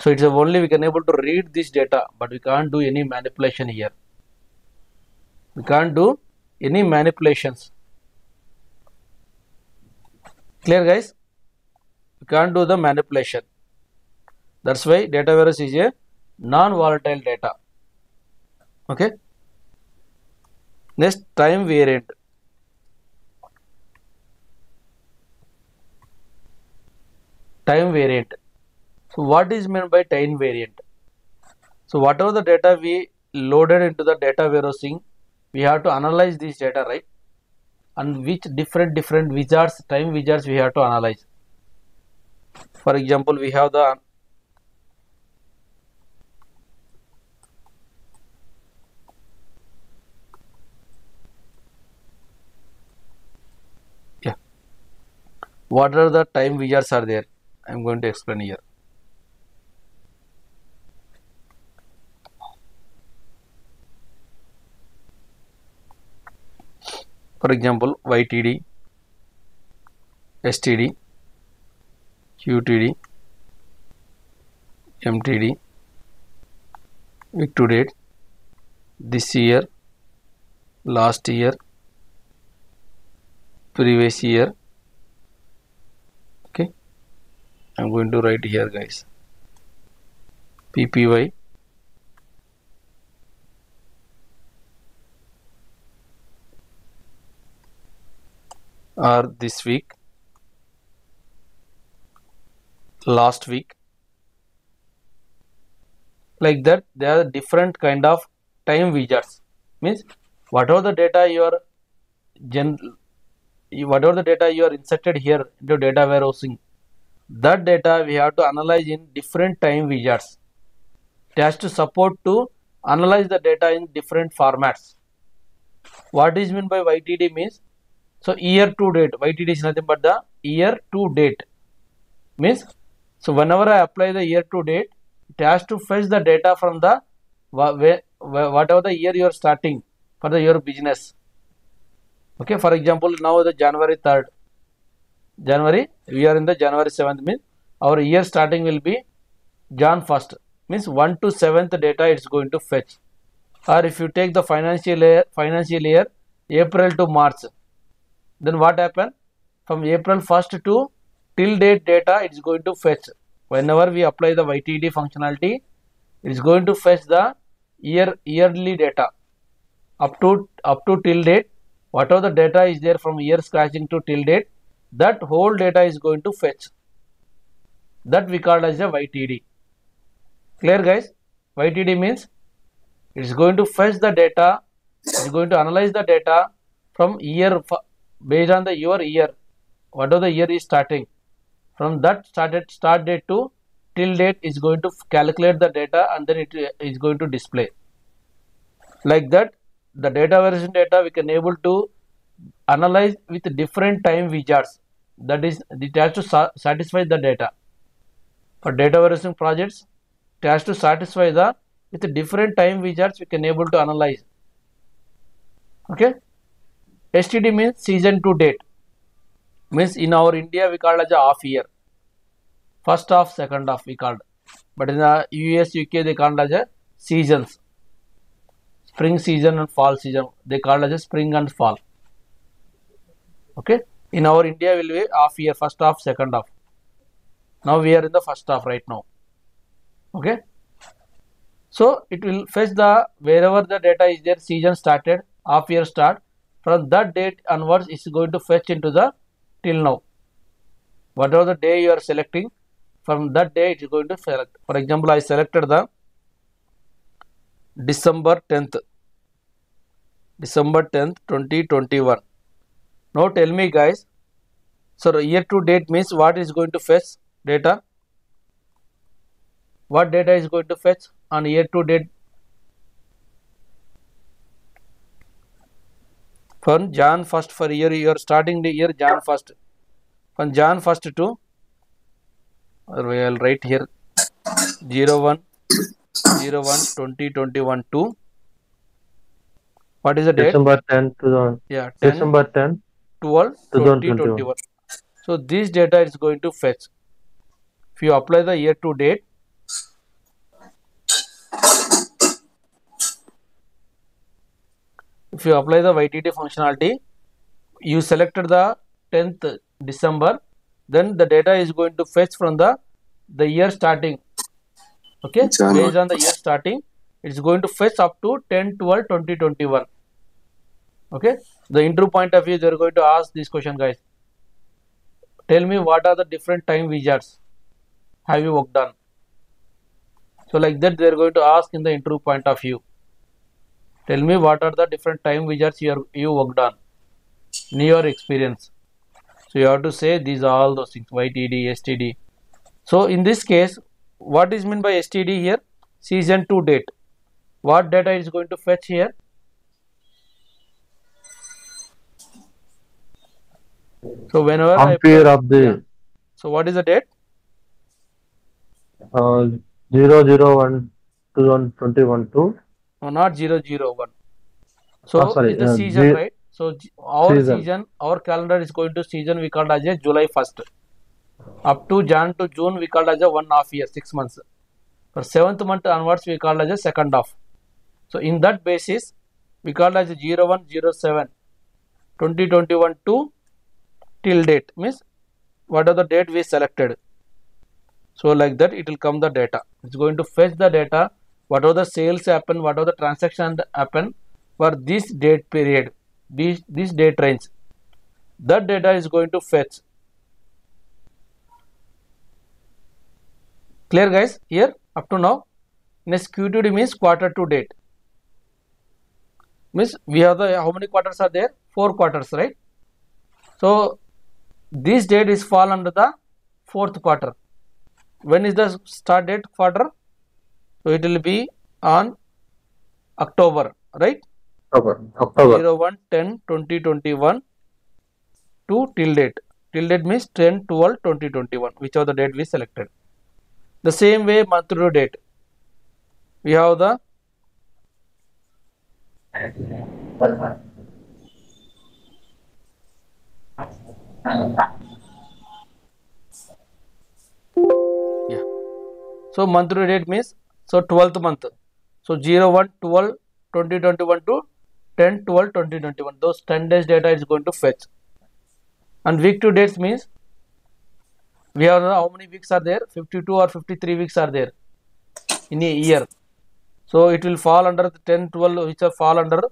So it's only we can able to read this data, but we can't do any manipulation here. We can't do any manipulations. Clear guys? We can't do the manipulation. That's why data warehouse is a non-volatile data. Okay. Next time variant. Time variant. So what is meant by time variant? So whatever the data we loaded into the data warehousing, we have to analyze this data, right? And which different different wizards, time wizards we have to analyze. For example, we have the What are the time wizards are there? I am going to explain here. for example YTD, STD, QTD, MTD, week to date, this year, last year, previous year. Okay, I'm going to write here, guys. PPY or this week. Last week. Like that there are different kind of time wizards. Means whatever the data you are gen whatever the data you are inserted here into data warehousing that data we have to analyze in different time wizards it has to support to analyze the data in different formats what is meant by ytd means so year to date, YTD is nothing but the year to date. Means, so whenever I apply the year to date, it has to fetch the data from the whatever the year you are starting for the your business. Okay, for example, now the January 3rd. January, we are in the January 7th means our year starting will be Jan 1st means 1 to 7th data it's going to fetch. Or if you take the financial year, financial year April to March, then what happen? From April 1st to till date data it is going to fetch. Whenever we apply the YTD functionality it is going to fetch the year yearly data. Up to up to till date whatever the data is there from year scratching to till date that whole data is going to fetch. That we call as a YTD clear guys? YTD means it is going to fetch the data it is going to analyze the data from year based on the your year whatever the year is starting. From that started start date to till date is going to calculate the data and then it is going to display. Like that the data version data we can able to analyze with different time wizards that is it has to sa satisfy the data for data version projects it has to satisfy the with different time wizards we can able to analyze okay STD means season to date. Means in our India we call as a half year. First half, second half we called. But in the US, UK they call as a seasons. Spring season and fall season. They call as a spring and fall. Okay. In our India will be half year, first half, second half. Now we are in the first half right now. Okay. So it will fetch the wherever the data is there, season started, half year start from that date onwards is going to fetch into the till now whatever the day you are selecting from that day it is going to select for example i selected the december 10th december 10th 2021 now tell me guys so year to date means what is going to fetch data? What data is going to fetch on year to date? From Jan 1st for year you are starting the year Jan 1st from Jan 1st to or we will write here 01 01 2021 to What is the date? December 10, 2000, Yeah, 10, December 10, 12, 2021. 2021. So this data is going to fetch. If you apply the year to date, if you apply the YTD functionality, you selected the 10th December, then the data is going to fetch from the the year starting. Okay, based on the year starting, it's going to fetch up to 10 12 2021. Okay, the interview point of view, they're going to ask this question, guys. Tell me what are the different time wizards have you worked on? So, like that, they're going to ask in the interview point of view. Tell me what are the different time wizards you, are, you worked on in your experience. So, you have to say these are all those things YTD, STD. So, in this case, what is meant by STD here? Season 2 date. What data is going to fetch here? So, whenever I Compare of the so what is the date? uh, 001 2021 to No, not 001. So Oh, sorry, it's the uh, season, ze- right? So our Season. season, our calendar is going to season we called as a July 1st. Up to Jan to June we called as a one half year, six months. For seventh month onwards we called as a second half. So in that basis we called as a 0107 2021 to till date means what are the date we selected. So like that it will come the data. It's going to fetch the data. What are the sales happen, what are the transaction happen for this date period, this this date range. That data is going to fetch. Clear guys here up to now. Next QTD means quarter to date. Means we have the how many quarters are there? Four quarters, right? So this date is fall under the fourth quarter. When is the start date quarter? So it will be on october right? October. October. 01 10 2021 to till date. Till date means 10 12 2021 which are the date we selected. The same way month to date. We have the yeah. So month to date means so 12th month. So 01 12 2021 to 10 12 2021 those 10 days data is going to fetch. And week to dates means we have how many weeks are there? 52 or 53 weeks are there in a year. So it will fall under the 10 12 which are fall under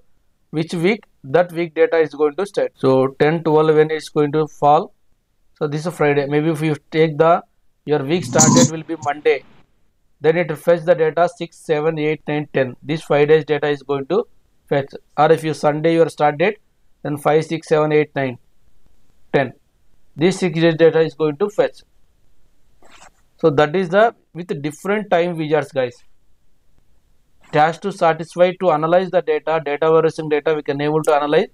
which week that week data is going to start so 10 12 when it's going to fall. So this is friday. Maybe if you take the your week start date will be monday. Then it fetch the data 6 7 8 9 10 this 5 days data is going to fetch. Or if you sunday your start date then 5 6 7 8 9 10 this 6 days data is going to fetch. So that is the with different time wizards guys it has to satisfy to analyze the data data warehousing data we can able to analyze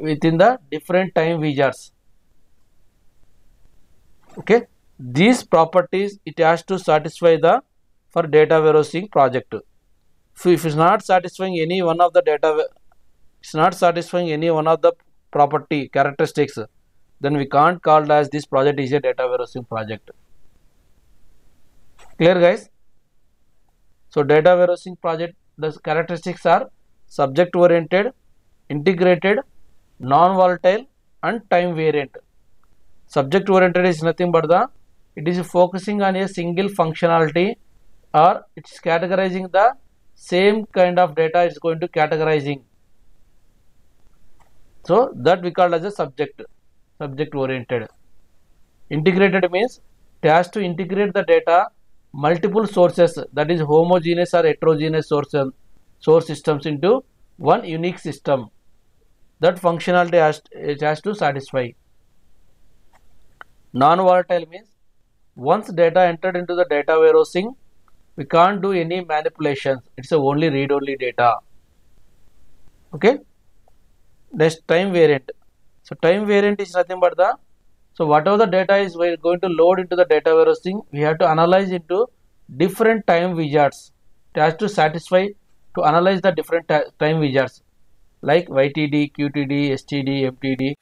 within the different time wizards okay? These properties it has to satisfy the for data warehousing project. If, if it's not satisfying any one of the data it's not satisfying any one of the property characteristics then we can't call as this project is a data warehousing project. Clear guys so data warehousing project the characteristics are subject oriented integrated non volatile and time variant. Subject oriented is nothing but the it is focusing on a single functionality or it's categorizing the same kind of data it's going to categorizing. So that we call as a subject subject oriented. Integrated means it has to integrate the data multiple sources that is homogeneous or heterogeneous source source systems into one unique system. That functionality has it has to satisfy. Non-volatile means once data entered into the data warehousing we can't do any manipulations. It's a only read only data. Okay? Next time variant. So time variant is nothing but the so whatever the data is we're going to load into the data warehousing we have to analyze into different time wizards. It has to satisfy to analyze the different time wizards like YTD, QTD, STD, MTD,